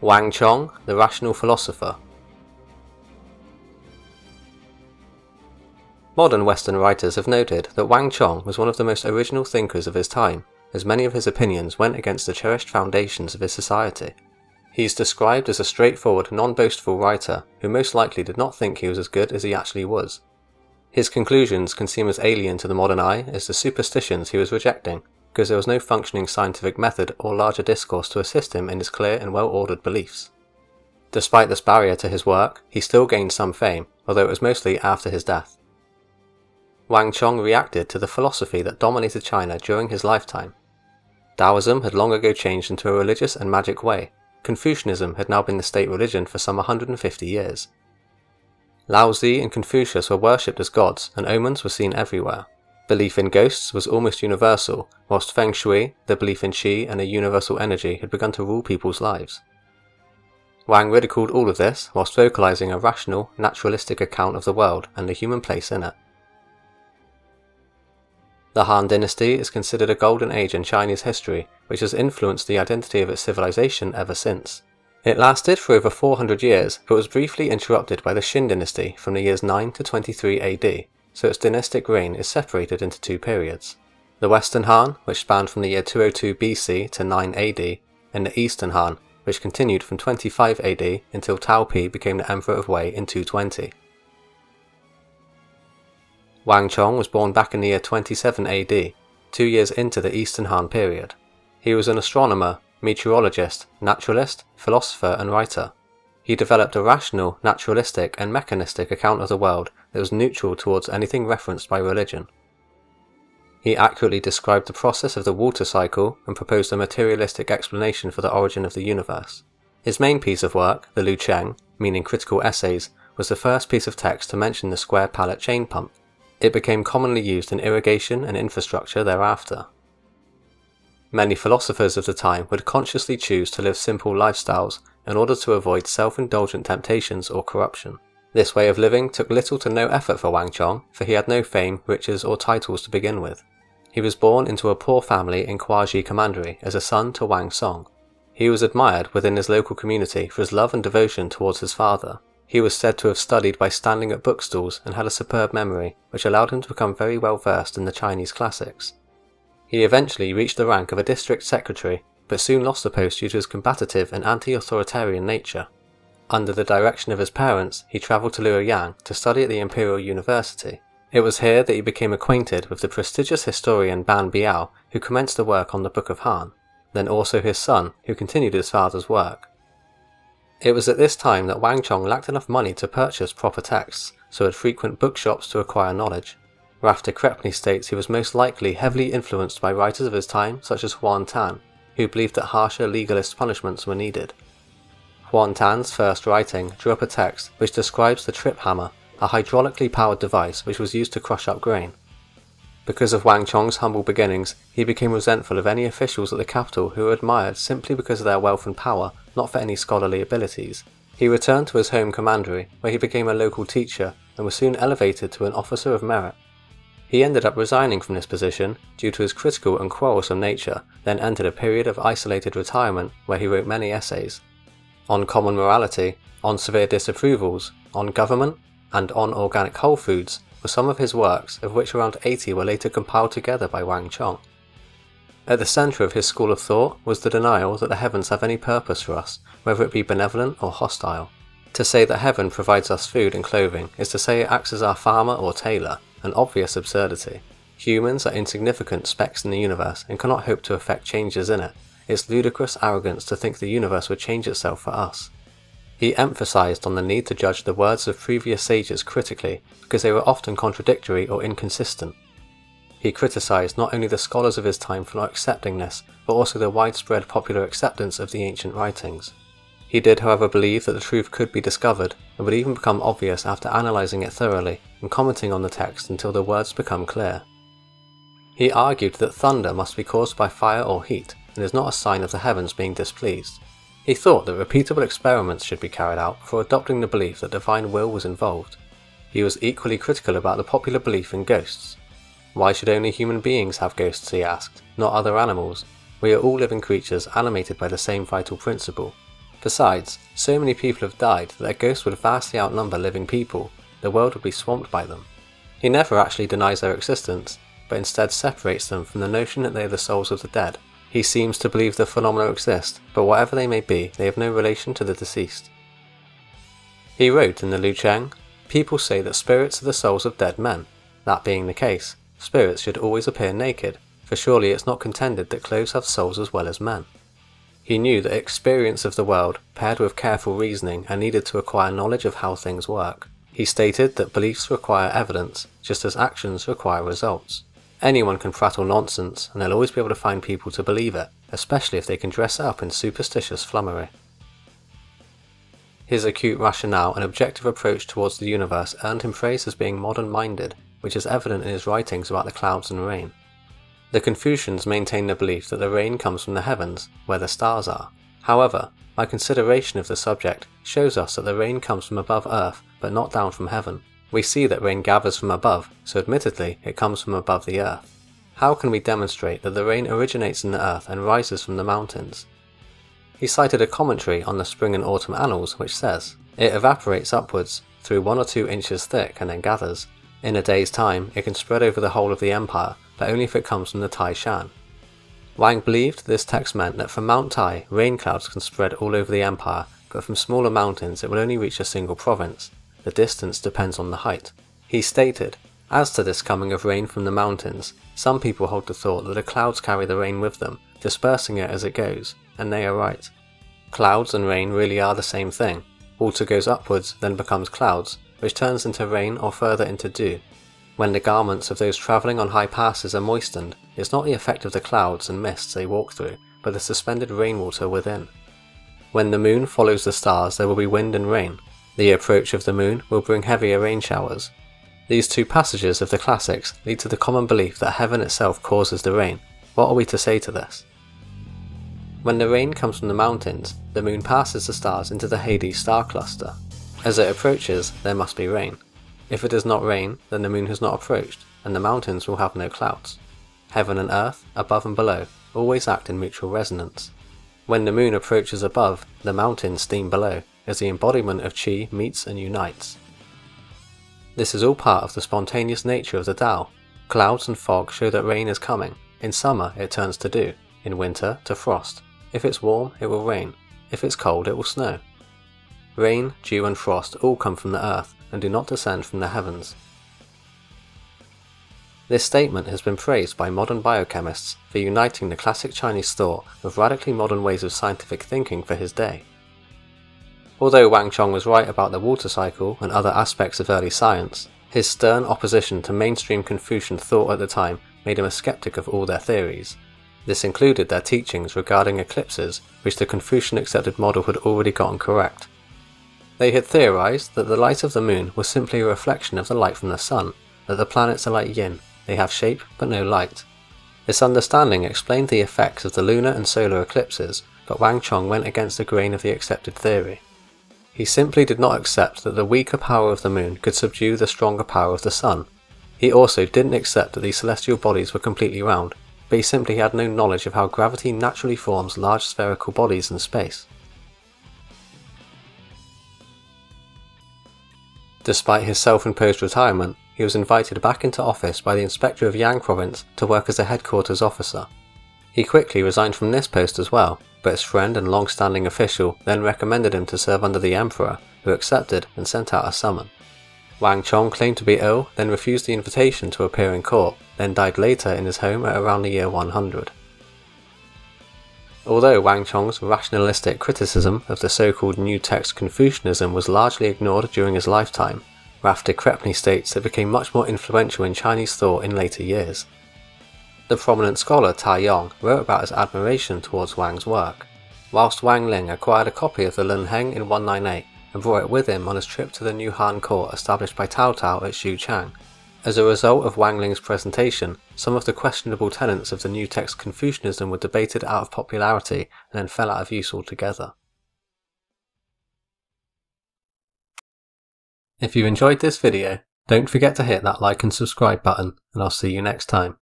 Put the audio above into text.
Wang Chong, the rational philosopher. Modern Western writers have noted that Wang Chong was one of the most original thinkers of his time, as many of his opinions went against the cherished foundations of his society. He is described as a straightforward, non boastful writer who most likely did not think he was as good as he actually was. His conclusions can seem as alien to the modern eye as the superstitions he was rejecting, because there was no functioning scientific method or larger discourse to assist him in his clear and well ordered beliefs. Despite this barrier to his work, he still gained some fame, although it was mostly after his death. Wang Chong reacted to the philosophy that dominated China during his lifetime. Taoism had long ago changed into a religious and magic way. Confucianism had now been the state religion for some 150 years. Laozi and Confucius were worshipped as gods, and omens were seen everywhere. Belief in ghosts was almost universal, whilst Feng Shui, the belief in Qi and a universal energy, had begun to rule people's lives. Wang ridiculed all of this whilst vocalizing a rational, naturalistic account of the world and the human place in it. The Han Dynasty is considered a golden age in Chinese history, which has influenced the identity of its civilization ever since. It lasted for over 400 years, but was briefly interrupted by the Xin Dynasty from the years 9 to 23 AD, so its dynastic reign is separated into two periods. The Western Han, which spanned from the year 202 BC to 9 AD, and the Eastern Han, which continued from 25 AD until Cao Pi became the Emperor of Wei in 220. Wang Chong was born back in the year 27 AD, two years into the Eastern Han period. He was an astronomer, meteorologist, naturalist, philosopher, and writer. He developed a rational, naturalistic, and mechanistic account of the world that was neutral towards anything referenced by religion. He accurately described the process of the water cycle and proposed a materialistic explanation for the origin of the universe. His main piece of work, the Lun Heng, meaning critical essays, was the first piece of text to mention the square pallet chain pump. It became commonly used in irrigation and infrastructure thereafter. Many philosophers of the time would consciously choose to live simple lifestyles in order to avoid self indulgent temptations or corruption. This way of living took little to no effort for Wang Chong, for he had no fame, riches, or titles to begin with. He was born into a poor family in Kuaji Commandery as a son to Wang Song. He was admired within his local community for his love and devotion towards his father, he was said to have studied by standing at bookstalls and had a superb memory, which allowed him to become very well versed in the Chinese classics. He eventually reached the rank of a district secretary, but soon lost the post due to his combative and anti authoritarian nature. Under the direction of his parents, he travelled to Luoyang to study at the Imperial University. It was here that he became acquainted with the prestigious historian Ban Biao, who commenced the work on the Book of Han, then also his son, who continued his father's work. It was at this time that Wang Chong lacked enough money to purchase proper texts, so had frequent bookshops to acquire knowledge. Rafe de Crespigny states he was most likely heavily influenced by writers of his time such as Huan Tan, who believed that harsher legalist punishments were needed. Huan Tan's first writing drew up a text which describes the trip hammer, a hydraulically powered device which was used to crush up grain. Because of Wang Chong's humble beginnings, he became resentful of any officials at the capital who were admired simply because of their wealth and power, not for any scholarly abilities. He returned to his home commandery, where he became a local teacher and was soon elevated to an officer of merit. He ended up resigning from this position due to his critical and quarrelsome nature, then entered a period of isolated retirement where he wrote many essays on common morality, on severe disapprovals, on government, and on organic whole foods, were some of his works, of which around 80 were later compiled together by Wang Chong. At the centre of his school of thought was the denial that the heavens have any purpose for us, whether it be benevolent or hostile. To say that heaven provides us food and clothing is to say it acts as our farmer or tailor, an obvious absurdity. Humans are insignificant specks in the universe and cannot hope to effect changes in it. It's ludicrous arrogance to think the universe would change itself for us. He emphasized on the need to judge the words of previous sages critically because they were often contradictory or inconsistent. He criticized not only the scholars of his time for not accepting this, but also the widespread popular acceptance of the ancient writings. He did, however, believe that the truth could be discovered and would even become obvious after analysing it thoroughly and commenting on the text until the words become clear. He argued that thunder must be caused by fire or heat and is not a sign of the heavens being displeased. He thought that repeatable experiments should be carried out before adopting the belief that divine will was involved. He was equally critical about the popular belief in ghosts. Why should only human beings have ghosts, he asked, not other animals? We are all living creatures animated by the same vital principle. Besides, so many people have died that their ghosts would vastly outnumber living people, the world would be swamped by them. He never actually denies their existence, but instead separates them from the notion that they are the souls of the dead. He seems to believe the phenomena exist, but whatever they may be, they have no relation to the deceased. He wrote in the Lu Liuqiang, People say that spirits are the souls of dead men. That being the case, spirits should always appear naked, for surely it's not contended that clothes have souls as well as men. He knew that experience of the world, paired with careful reasoning, are needed to acquire knowledge of how things work. He stated that beliefs require evidence, just as actions require results. Anyone can prattle nonsense, and they'll always be able to find people to believe it, especially if they can dress up in superstitious flummery. His acute rationale and objective approach towards the universe earned him praise as being modern minded, which is evident in his writings about the clouds and rain. The Confucians maintain the belief that the rain comes from the heavens, where the stars are. However, my consideration of the subject shows us that the rain comes from above earth, but not down from heaven. We see that rain gathers from above, so admittedly it comes from above the earth. How can we demonstrate that the rain originates in the earth and rises from the mountains? He cited a commentary on the Spring and Autumn Annals which says, It evaporates upwards through one or two inches thick and then gathers. In a day's time, it can spread over the whole of the empire, but only if it comes from the Tai Shan. Wang believed this text meant that from Mount Tai, rain clouds can spread all over the empire, but from smaller mountains it will only reach a single province. The distance depends on the height. He stated, As to this coming of rain from the mountains, some people hold the thought that the clouds carry the rain with them, dispersing it as it goes, and they are right. Clouds and rain really are the same thing. Water goes upwards, then becomes clouds, which turns into rain or further into dew, when the garments of those travelling on high passes are moistened, it's not the effect of the clouds and mists they walk through, but the suspended rainwater within. When the moon follows the stars, there will be wind and rain. The approach of the moon will bring heavier rain showers. These two passages of the classics lead to the common belief that heaven itself causes the rain. What are we to say to this? When the rain comes from the mountains, the moon passes the stars into the Hyades star cluster. As it approaches, there must be rain. If it does not rain, then the moon has not approached, and the mountains will have no clouds. Heaven and earth, above and below, always act in mutual resonance. When the moon approaches above, the mountains steam below, as the embodiment of Qi meets and unites. This is all part of the spontaneous nature of the Tao. Clouds and fog show that rain is coming. In summer, it turns to dew. In winter, to frost. If it's warm, it will rain. If it's cold, it will snow. Rain, dew, and frost all come from the earth, and do not descend from the heavens. This statement has been praised by modern biochemists for uniting the classic Chinese thought with radically modern ways of scientific thinking for his day. Although Wang Chong was right about the water cycle and other aspects of early science, his stern opposition to mainstream Confucian thought at the time made him a skeptic of all their theories. This included their teachings regarding eclipses, which the Confucian accepted model had already gotten correct, they had theorized that the light of the moon was simply a reflection of the light from the sun, that the planets are like yin, they have shape but no light. This understanding explained the effects of the lunar and solar eclipses, but Wang Chong went against the grain of the accepted theory. He simply did not accept that the weaker power of the moon could subdue the stronger power of the sun. He also didn't accept that these celestial bodies were completely round, but he simply had no knowledge of how gravity naturally forms large spherical bodies in space. Despite his self-imposed retirement, he was invited back into office by the Inspector of Yang Province to work as a headquarters officer. He quickly resigned from this post as well, but his friend and long-standing official then recommended him to serve under the Emperor, who accepted and sent out a summon. Wang Chong claimed to be ill, then refused the invitation to appear in court, then died later in his home at around the year 100. Although Wang Chong's rationalistic criticism of the so-called New Text Confucianism was largely ignored during his lifetime, de Crespigny states it became much more influential in Chinese thought in later years. The prominent scholar Cai Yong wrote about his admiration towards Wang's work, whilst Wang Ling acquired a copy of the Lun Heng in 198 and brought it with him on his trip to the new Han court established by Cao Cao at Xuchang. As a result of Wang Ling's presentation, some of the questionable tenets of the New Text Confucianism were debated out of popularity and then fell out of use altogether. If you enjoyed this video, don't forget to hit that like and subscribe button and I'll see you next time.